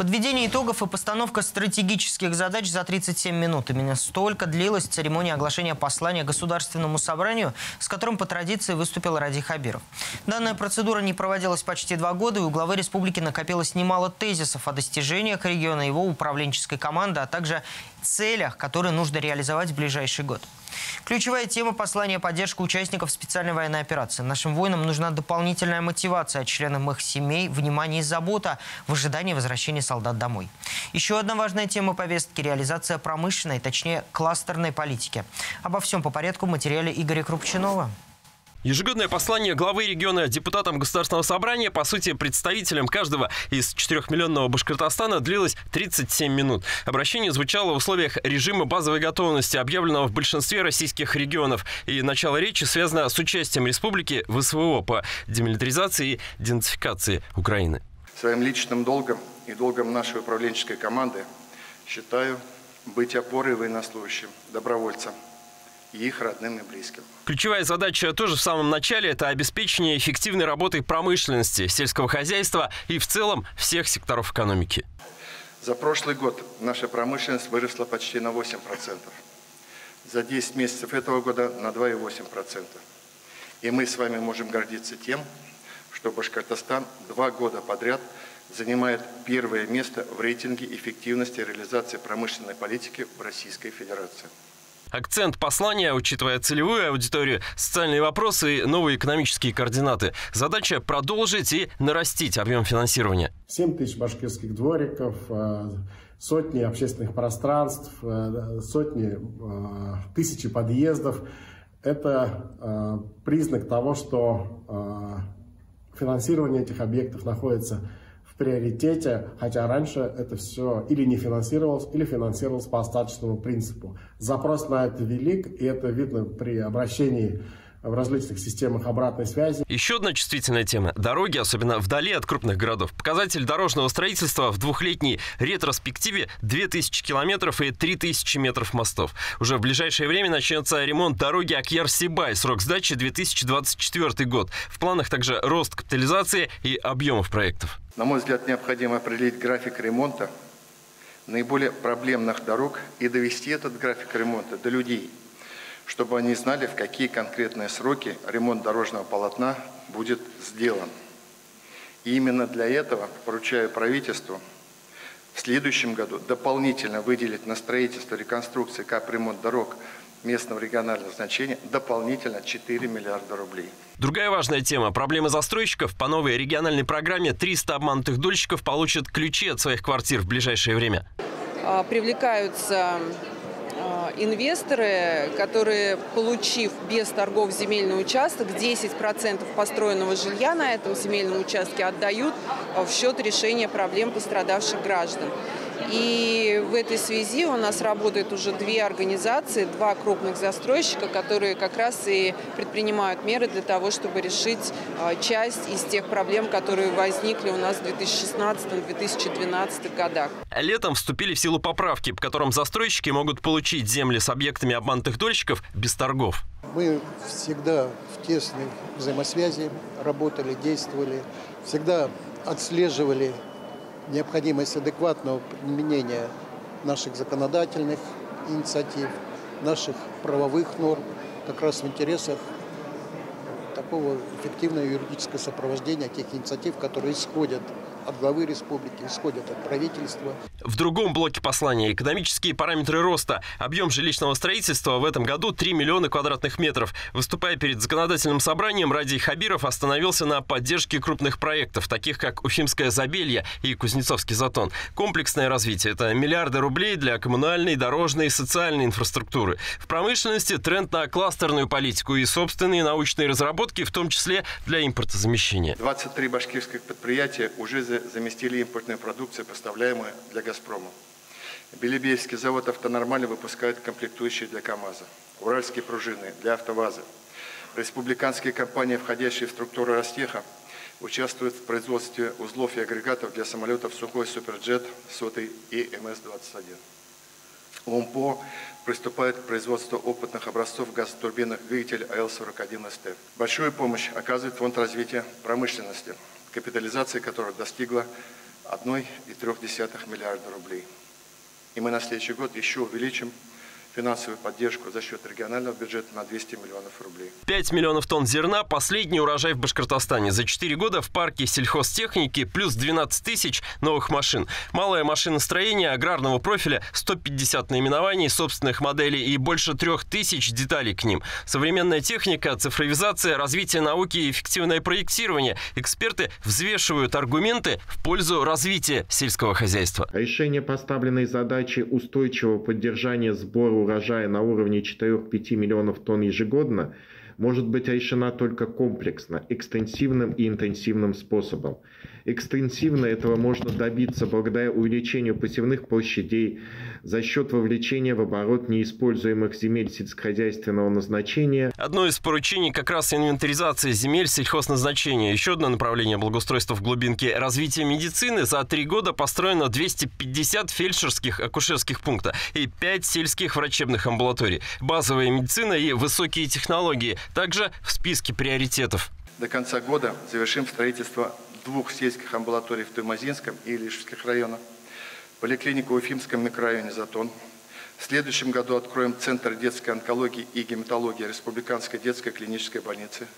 Подведение итогов и постановка стратегических задач за 37 минут. Именно столько длилась церемония оглашения послания Государственному собранию, с которым по традиции выступил Ради Хабиров. Данная процедура не проводилась почти два года, и у главы республики накопилось немало тезисов о достижениях региона, его управленческой команды, а также целях, которые нужно реализовать в ближайший год. Ключевая тема послания – поддержка участников специальной военной операции. Нашим воинам нужна дополнительная мотивация от членов их семей, внимание и забота в ожидании возвращения солдат домой. Еще одна важная тема повестки – реализация промышленной, точнее кластерной политики. Обо всем по порядку в материале Игоря Крупчинова. Ежегодное послание главы региона депутатам Государственного собрания, по сути, представителям каждого из 4-миллионного Башкортостана, длилось 37 минут. Обращение звучало в условиях режима базовой готовности, объявленного в большинстве российских регионов. И начало речи связано с участием республики в СВО по демилитаризации и денацификации Украины. Своим личным долгом и долгом нашей управленческой команды считаю быть опорой военнослужащим, добровольцам – и их родным и близким. Ключевая задача тоже в самом начале – это обеспечение эффективной работы промышленности, сельского хозяйства и в целом всех секторов экономики. За прошлый год наша промышленность выросла почти на 8%. За 10 месяцев этого года на 2,8%. И мы с вами можем гордиться тем, что Башкортостан два года подряд занимает первое место в рейтинге эффективности реализации промышленной политики в Российской Федерации. Акцент послания, учитывая целевую аудиторию, социальные вопросы и новые экономические координаты. Задача продолжить и нарастить объем финансирования. 7 тысяч башкирских двориков, э, сотни общественных пространств, э, сотни, э, тысячи подъездов. Это признак того, что финансирование этих объектов находится приоритете, хотя раньше это все или не финансировалось, или финансировалось по остаточному принципу. Запрос на это велик, и это видно при обращении в различных системах обратной связи. Еще одна чувствительная тема – дороги, особенно вдали от крупных городов. Показатель дорожного строительства в двухлетней ретроспективе 2000 километров и 3000 метров мостов. Уже в ближайшее время начнется ремонт дороги Акьяр-Сибай, срок сдачи 2024 год. В планах также рост капитализации и объемов проектов. На мой взгляд, необходимо определить график ремонта наиболее проблемных дорог и довести этот график ремонта до людей – чтобы они знали, в какие конкретные сроки ремонт дорожного полотна будет сделан. И именно для этого поручаю правительству в следующем году дополнительно выделить на строительство, реконструкцию, капремонт дорог местного регионального значения дополнительно 4 миллиарда рублей. Другая важная тема – проблемы застройщиков. По новой региональной программе 300 обманутых дольщиков получат ключи от своих квартир в ближайшее время. А, привлекаются инвесторы, которые, получив без торгов земельный участок, 10% построенного жилья на этом земельном участке отдают в счет решения проблем пострадавших граждан. И в этой связи у нас работают уже две организации, два крупных застройщика, которые как раз и предпринимают меры для того, чтобы решить а, часть из тех проблем, которые возникли у нас в 2016-2012 годах. Летом вступили в силу поправки, по которым застройщики могут получить земли с объектами обманутых дольщиков без торгов. Мы всегда в тесной взаимосвязи работали, действовали, всегда отслеживали необходимость адекватного применения наших законодательных инициатив, наших правовых норм, как раз в интересах такого эффективного юридического сопровождения тех инициатив, которые исходят от главы республики, исходят от правительства. В другом блоке послания экономические параметры роста. Объем жилищного строительства в этом году 3 миллиона квадратных метров. Выступая перед законодательным собранием, Ради Хабиров остановился на поддержке крупных проектов, таких как Уфимское Забелье и Кузнецовский Затон. Комплексное развитие – это миллиарды рублей для коммунальной, дорожной и социальной инфраструктуры. В промышленности тренд на кластерную политику и собственные научные разработки, в том числе для импортозамещения. 23 башкирских предприятия уже заместили импортную продукцию, поставляемую для «Газпрома». Белебейский завод «Автонормально» выпускает комплектующие для КАМАЗа. Уральские пружины для «АвтоВАЗа». Республиканские компании, входящие в структуру Ростеха, участвуют в производстве узлов и агрегатов для самолетов «Сухой Суперджет», «Сотый» и МС-21. ОМПО приступает к производству опытных образцов газотурбинных двигателей АЛ-41СТ. Большую помощь оказывает Фонд развития промышленности – капитализация которой достигла 1,3 миллиарда рублей. И мы на следующий год еще увеличим финансовую поддержку за счет регионального бюджета на 200 миллионов рублей. 5 миллионов тонн зерна – последний урожай в Башкортостане. За 4 года в парке сельхозтехники плюс 12 тысяч новых машин. Малое машиностроение аграрного профиля, 150 наименований, собственных моделей и больше 3 тысяч деталей к ним. Современная техника, цифровизация, развитие науки и эффективное проектирование. Эксперты взвешивают аргументы в пользу развития сельского хозяйства. Решение поставленной задачи устойчивого поддержания сбора урожая на уровне 4-5 миллионов тонн ежегодно может быть решена только комплексно, экстенсивным и интенсивным способом. Экстенсивно этого можно добиться благодаря увеличению посевных площадей за счет вовлечения в оборот неиспользуемых земель сельскохозяйственного назначения. Одно из поручений как раз инвентаризация земель сельхозназначения. Еще одно направление благоустройства в глубинке – развитие медицины. За три года построено 250 фельдшерских акушерских пунктов и 5 сельских врачебных амбулаторий. Базовая медицина и высокие технологии также в списке приоритетов. До конца года завершим строительство двух сельских амбулаторий в Туймазинском и Илишевских районах, поликлинику в Уфимском микрорайоне Затон. В следующем году откроем Центр детской онкологии и гематологии Республиканской детской клинической больницы –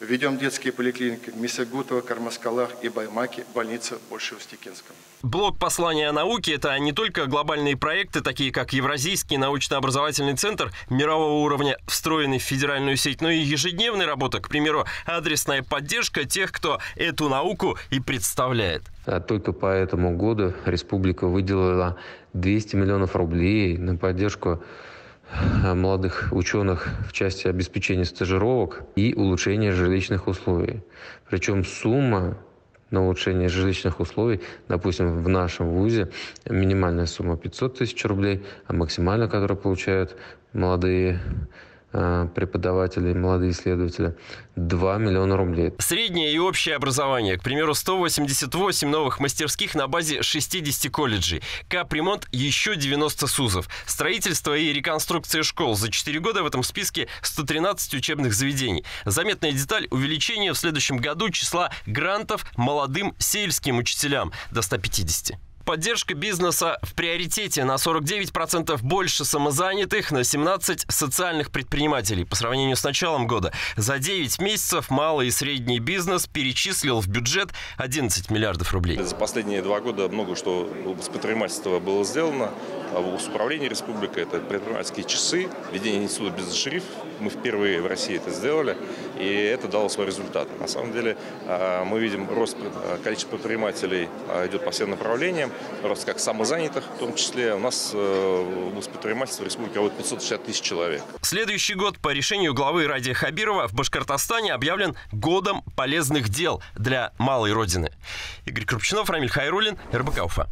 Введем детские поликлиники в Кармаскалах и Баймаке, больница Большеустикинском. Блок послания о науке – это не только глобальные проекты, такие как Евразийский научно-образовательный центр мирового уровня, встроенный в федеральную сеть, но и ежедневная работа, к примеру, адресная поддержка тех, кто эту науку и представляет. А только по этому году республика выделила 200 миллионов рублей на поддержку молодых ученых в части обеспечения стажировок и улучшения жилищных условий. Причем сумма на улучшение жилищных условий, допустим, в нашем ВУЗе минимальная сумма 500 тысяч рублей, а максимальная, которую получают молодые Э, преподавателей, молодые исследователи, 2 миллиона рублей. Среднее и общее образование. К примеру, 188 новых мастерских на базе 60 колледжей. Капремонт еще 90 СУЗов. Строительство и реконструкция школ. За 4 года в этом списке 113 учебных заведений. Заметная деталь – увеличение в следующем году числа грантов молодым сельским учителям до 150. Поддержка бизнеса в приоритете на 49% больше самозанятых, на 17 социальных предпринимателей. По сравнению с началом года, за 9 месяцев малый и средний бизнес перечислил в бюджет 11 миллиардов рублей. За последние два года много что с предпринимательства было сделано. А в управлении республикой это предпринимательские часы, введение института бизнес-шериф. Мы впервые в России это сделали, и это дало свой результат. На самом деле а, мы видим рост количества предпринимателей а, идет по всем направлениям рост как самозанятых, в том числе у нас э, в предпринимательстве республики работает 560 тысяч человек. Следующий год по решению главы Ради Хабирова в Башкортостане объявлен годом полезных дел для малой родины. Игорь Крупчинов, Рамиль Хайрулин, РБК Уфа.